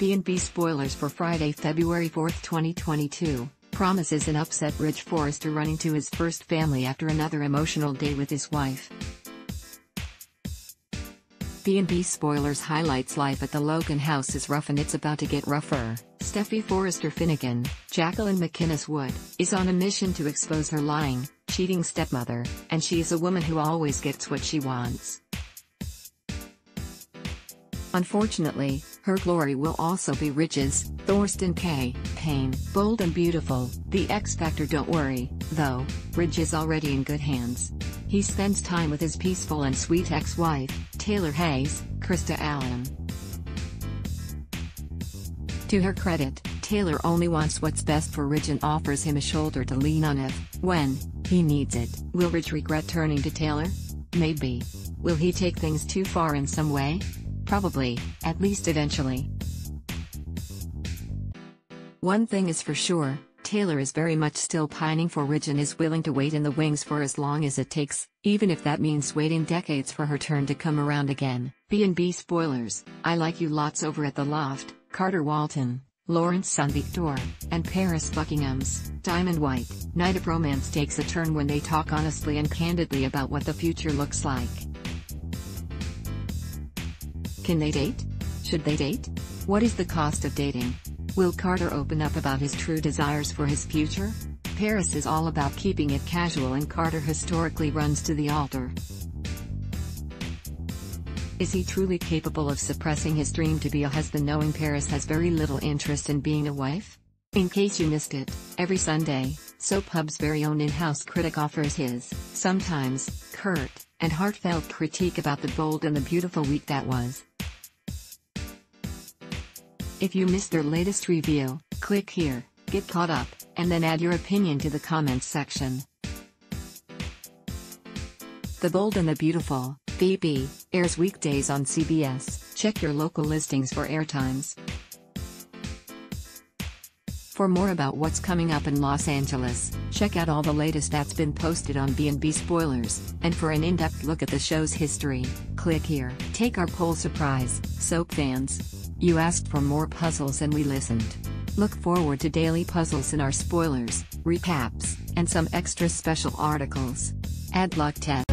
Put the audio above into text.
B&B spoilers for Friday, February 4, 2022. Promises an upset Ridge Forrester running to his first family after another emotional day with his wife. B&B spoilers highlights life at the Logan house is rough and it's about to get rougher. Steffy Forrester Finnegan, Jacqueline MacInnes Wood, is on a mission to expose her lying, cheating stepmother, and she is a woman who always gets what she wants. Unfortunately, her glory will also be Ridge's, Thorsten K. Payne. Bold and beautiful, the X Factor don't worry, though, Ridge is already in good hands. He spends time with his peaceful and sweet ex-wife, Taylor Hayes, Krista Allen. To her credit, Taylor only wants what's best for Ridge and offers him a shoulder to lean on if, when, he needs it. Will Ridge regret turning to Taylor? Maybe. Will he take things too far in some way? Probably, at least eventually. One thing is for sure, Taylor is very much still pining for Ridge and is willing to wait in the wings for as long as it takes, even if that means waiting decades for her turn to come around again. B&B spoilers, I like you lots over at the loft, Carter Walton, Lawrence Saint-Victor, and Paris Buckingham's Diamond White. Night of Romance takes a turn when they talk honestly and candidly about what the future looks like. Can they date? Should they date? What is the cost of dating? Will Carter open up about his true desires for his future? Paris is all about keeping it casual and Carter historically runs to the altar. Is he truly capable of suppressing his dream to be a husband knowing Paris has very little interest in being a wife? In case you missed it, every Sunday, Soap Hub's very own in-house critic offers his, sometimes, curt, and heartfelt critique about the bold and the beautiful week that was. If you missed their latest review, click here, get caught up, and then add your opinion to the comments section. The Bold and the Beautiful, BB, airs weekdays on CBS. Check your local listings for airtimes. For more about what's coming up in Los Angeles, check out all the latest that's been posted on B&B Spoilers, and for an in-depth look at the show's history, click here. Take our poll surprise, soap fans. You asked for more puzzles and we listened. Look forward to daily puzzles in our spoilers, recaps, and some extra special articles. Ad block test.